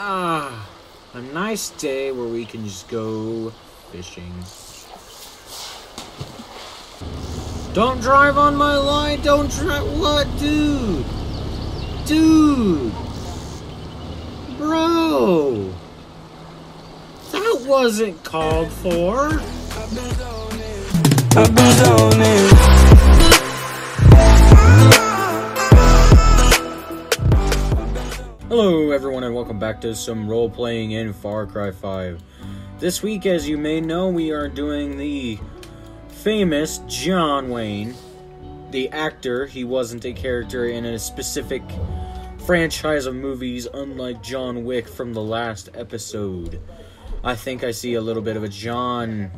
Ah, a nice day where we can just go fishing. Don't drive on my line. Don't. What, dude? Dude. Bro. That wasn't called for. Hello, everyone, and welcome back to some role playing in Far Cry 5. This week, as you may know, we are doing the famous John Wayne. The actor, he wasn't a character in a specific franchise of movies, unlike John Wick from the last episode. I think I see a little bit of a John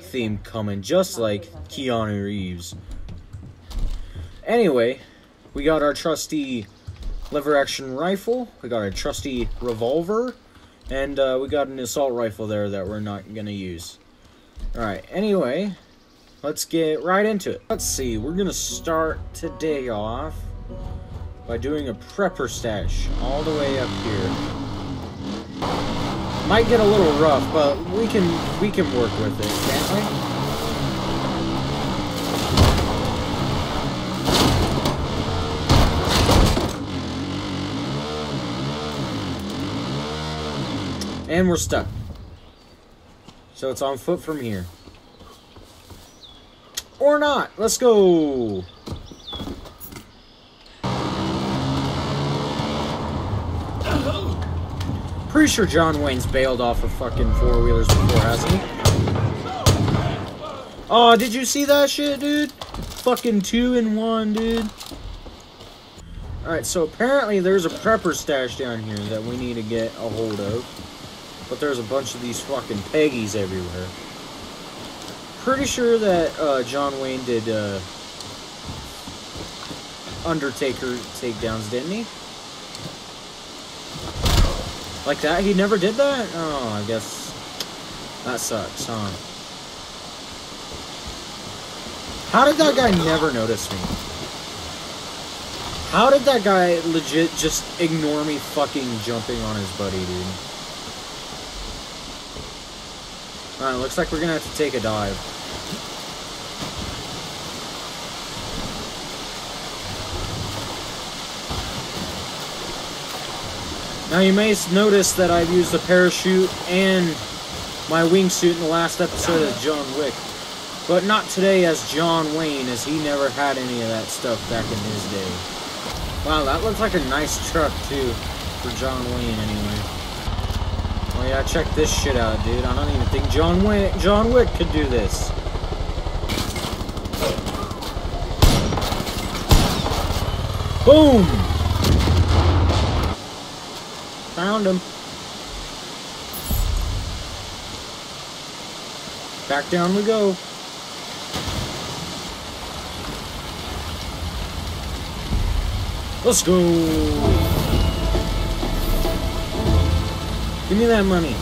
theme coming, just like Keanu Reeves. Anyway, we got our trusty lever action rifle, we got a trusty revolver, and uh, we got an assault rifle there that we're not gonna use. Alright, anyway, let's get right into it. Let's see, we're gonna start today off by doing a prepper stash all the way up here. Might get a little rough, but we can we can work with it, can't we? And we're stuck. So it's on foot from here. Or not. Let's go. Pretty sure John Wayne's bailed off of fucking four-wheelers before, hasn't he? Oh, did you see that shit, dude? Fucking two in one, dude. Alright, so apparently there's a prepper stash down here that we need to get a hold of. But there's a bunch of these fucking Peggies everywhere. Pretty sure that uh, John Wayne did uh, Undertaker takedowns, didn't he? Like that? He never did that? Oh, I guess that sucks, huh? How did that guy never notice me? How did that guy legit just ignore me fucking jumping on his buddy, dude? Alright, looks like we're gonna have to take a dive. Now you may notice that I've used a parachute and my wingsuit in the last episode of John Wick. But not today as John Wayne, as he never had any of that stuff back in his day. Wow, that looks like a nice truck, too, for John Wayne, anyway. Yeah, check this shit out, dude. I don't even think John Wick, John Wick could do this. Boom! Found him. Back down we go. Let's go. Give me that money.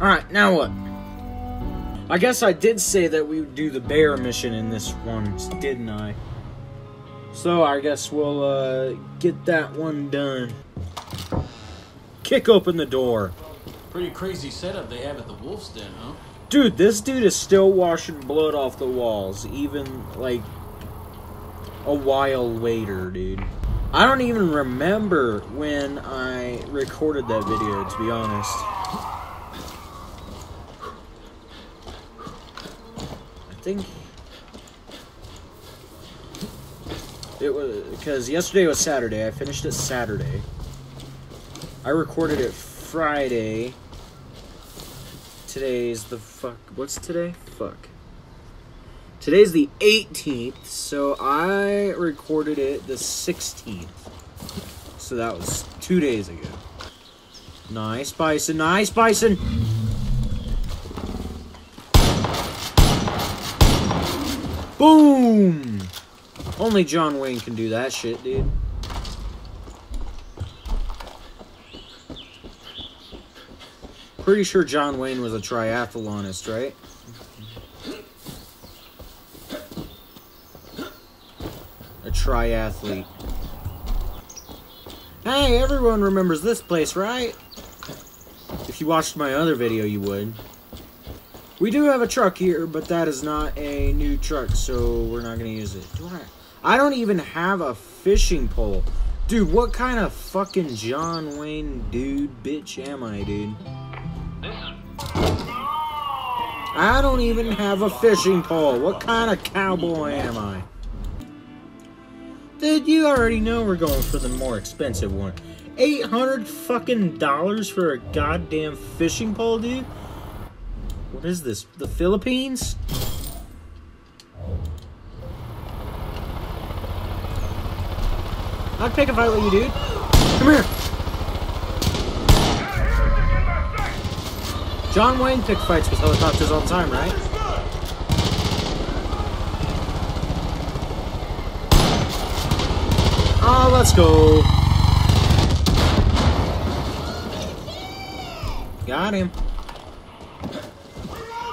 Alright, now what? I guess I did say that we would do the bear mission in this one, didn't I? So I guess we'll uh, get that one done. Kick open the door. Pretty crazy setup they have at the Wolf's Den, huh? Dude, this dude is still washing blood off the walls, even like a while later, dude. I don't even remember when I recorded that video, to be honest. I think it was because yesterday was Saturday. I finished it Saturday. I recorded it Friday. Today's the fuck. What's today? Fuck. Today's the 18th, so I recorded it the 16th. So that was two days ago. Nice bison, nice bison. Boom! Only John Wayne can do that shit, dude. Pretty sure John Wayne was a triathlonist, right? A triathlete. Hey, everyone remembers this place, right? If you watched my other video, you would. We do have a truck here, but that is not a new truck, so we're not going to use it. Do I? I don't even have a fishing pole. Dude, what kind of fucking John Wayne dude bitch am I, dude? I don't even have a fishing pole. What kind of cowboy am I? Dude, you already know we're going for the more expensive one. 800 fucking dollars for a goddamn fishing pole, dude? What is this? The Philippines? I'd pick a fight with you, dude. Come here. John Wayne picked fights with helicopters all the time, right? Oh, let's go. Got him.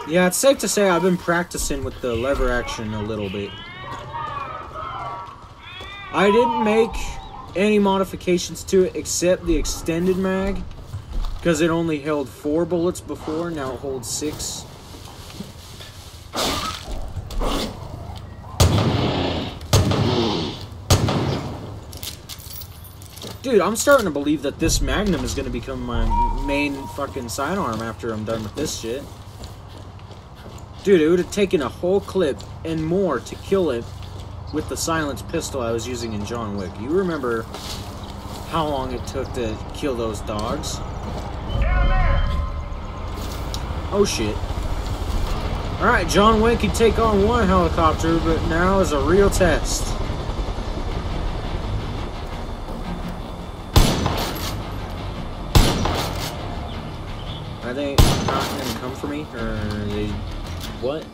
Yeah, it's safe to say I've been practicing with the lever action a little bit. I didn't make any modifications to it except the extended mag because it only held four bullets before, now it holds six. Dude, I'm starting to believe that this Magnum is going to become my main fucking sidearm after I'm done with this shit. Dude, it would have taken a whole clip and more to kill it with the silenced pistol I was using in John Wick. You remember how long it took to kill those dogs? Oh shit. Alright, John Wick can take on one helicopter, but now is a real test. Are they not gonna come for me? Or they... What?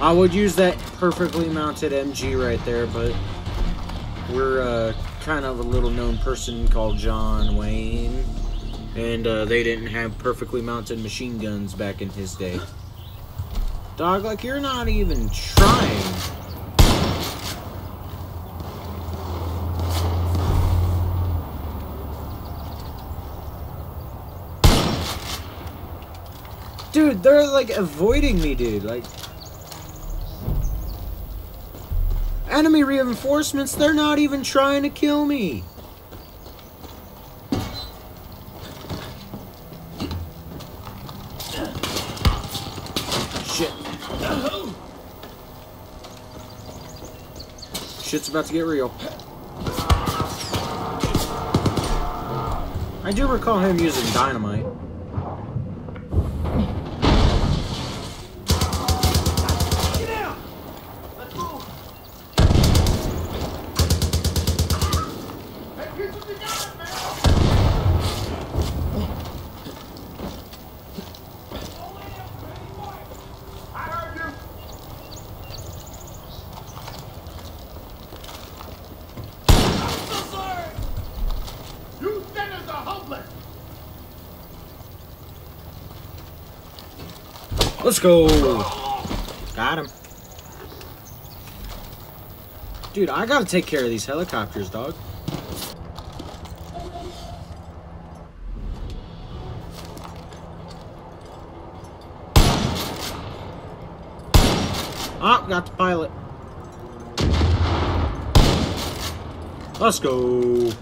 I would use that perfectly mounted MG right there, but... We're, uh, kind of a little known person called John Wayne. And, uh, they didn't have perfectly mounted machine guns back in his day. Dog, like, you're not even trying. Dude, they're like avoiding me, dude. Like, enemy reinforcements, they're not even trying to kill me. Shit. Shit's about to get real. I do recall him using dynamite. Let's go. Got him. Dude, I gotta take care of these helicopters, dog. Ah, got the pilot. Let's go.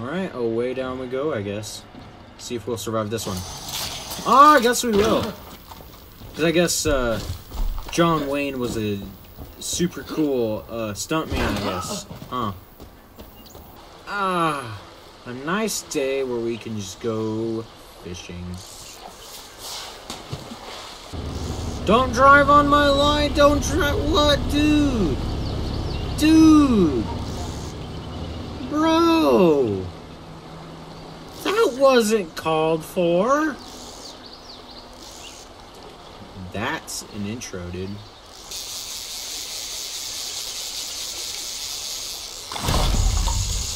Alright, away down we go, I guess. See if we'll survive this one. Oh, I guess we will. Because I guess uh, John Wayne was a super cool uh, stuntman, I guess. Huh. Ah, a nice day where we can just go fishing. Don't drive on my line. Don't drive. What, dude? Dude. Bro. Wasn't called for. That's an intro, dude.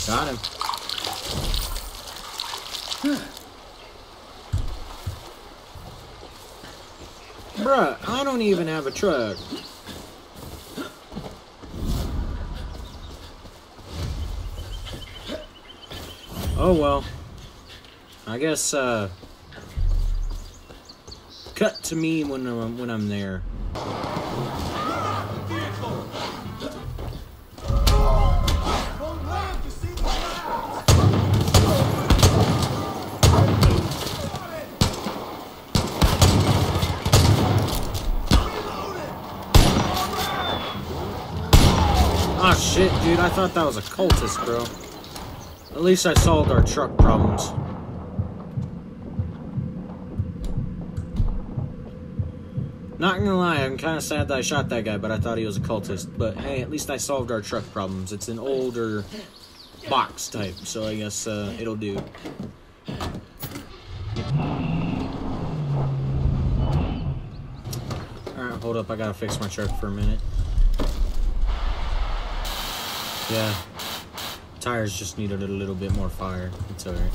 Got him. Bruh, I don't even have a truck. Oh well. I guess uh cut to me when I'm when I'm there. Ah shit, dude, I thought that was a cultist, bro. At least I solved our truck problems. Not gonna lie, I'm kind of sad that I shot that guy, but I thought he was a cultist. But hey, at least I solved our truck problems. It's an older box type, so I guess uh, it'll do. Alright, hold up, I gotta fix my truck for a minute. Yeah, tires just needed a little bit more fire. It's alright.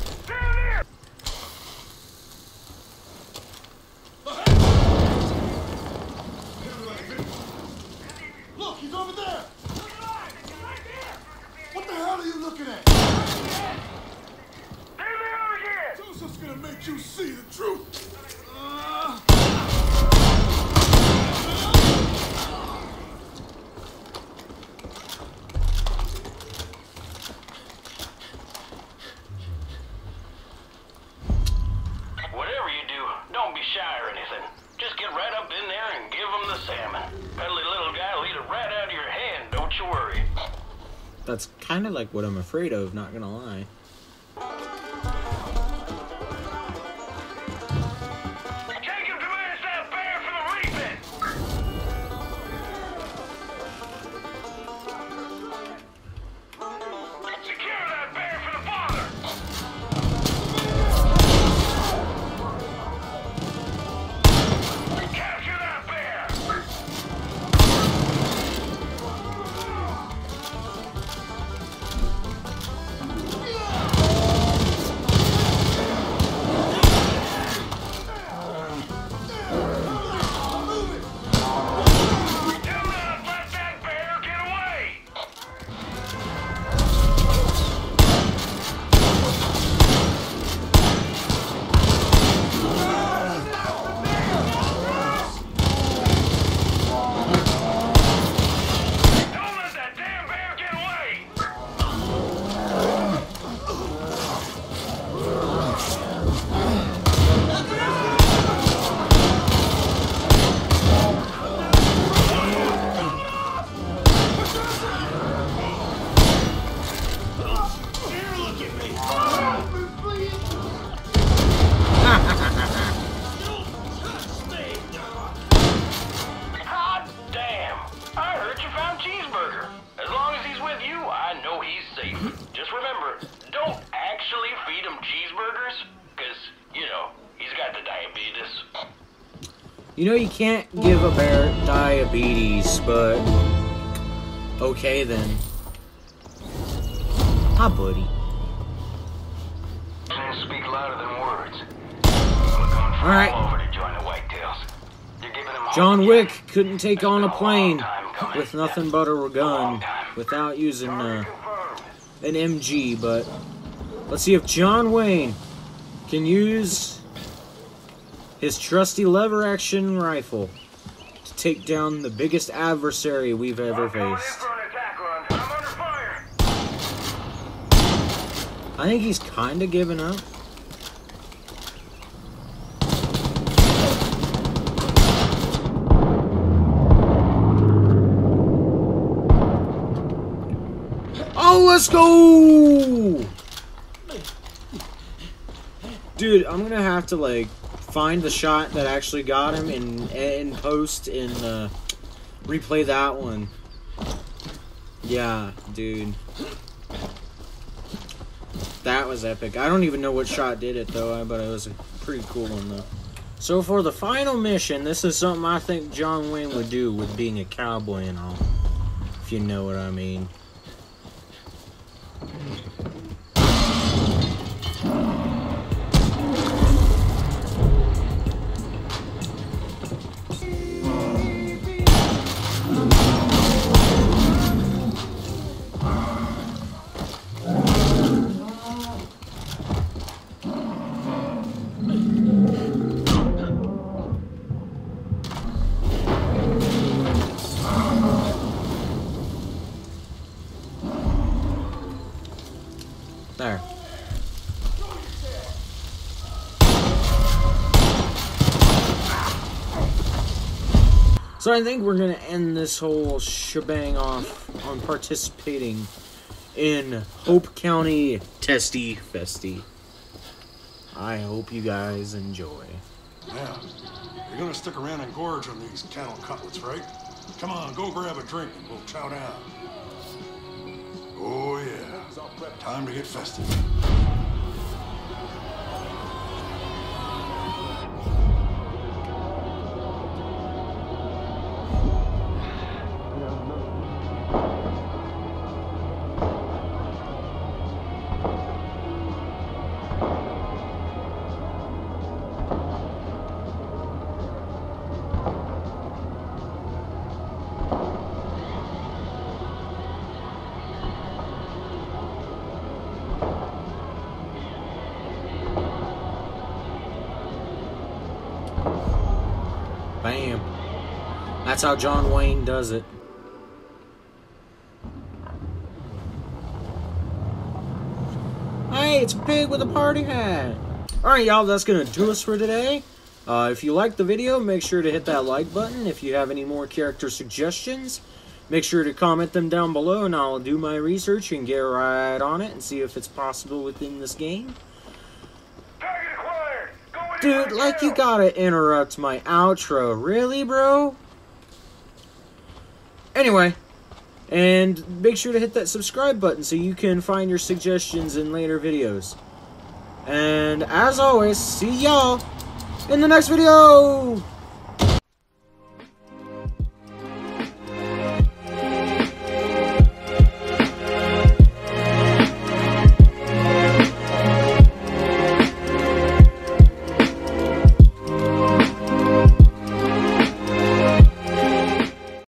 Kind of like what I'm afraid of, not gonna lie. You know you can't give a bear diabetes, but okay then. Hi, buddy. Actions speak louder than words. All right. over to join the Whitetails. You're giving them hope, John Wick couldn't take on a plane long time coming. with nothing but a gun without using uh, an MG, but let's see if John Wayne can use his trusty lever action rifle to take down the biggest adversary we've ever I'm going in faced. for an attack run. I'm under fire. I think he's kind of given up. Oh, let's go! Dude, I'm gonna have to like find the shot that actually got him and and post and uh, replay that one. Yeah, dude. That was epic. I don't even know what shot did it though, but it was a pretty cool one though. So for the final mission, this is something I think John Wayne would do with being a cowboy and all. If you know what I mean. There. So I think we're going to end this whole shebang off on participating in Hope County Testy Festy. I hope you guys enjoy. Yeah. You're going to stick around and gorge on these cattle cutlets, right? Come on, go grab a drink and we'll chow down. Oh, yeah. Time to get festive. Bam. That's how John Wayne does it. Hey, it's Pig with a party hat. Alright, y'all, that's going to do us for today. Uh, if you liked the video, make sure to hit that like button. If you have any more character suggestions, make sure to comment them down below, and I'll do my research and get right on it and see if it's possible within this game. Target acquired. Go with Dude, like you gotta interrupt my outro. Really, bro? Anyway, and make sure to hit that subscribe button so you can find your suggestions in later videos. And as always, see y'all in the next video!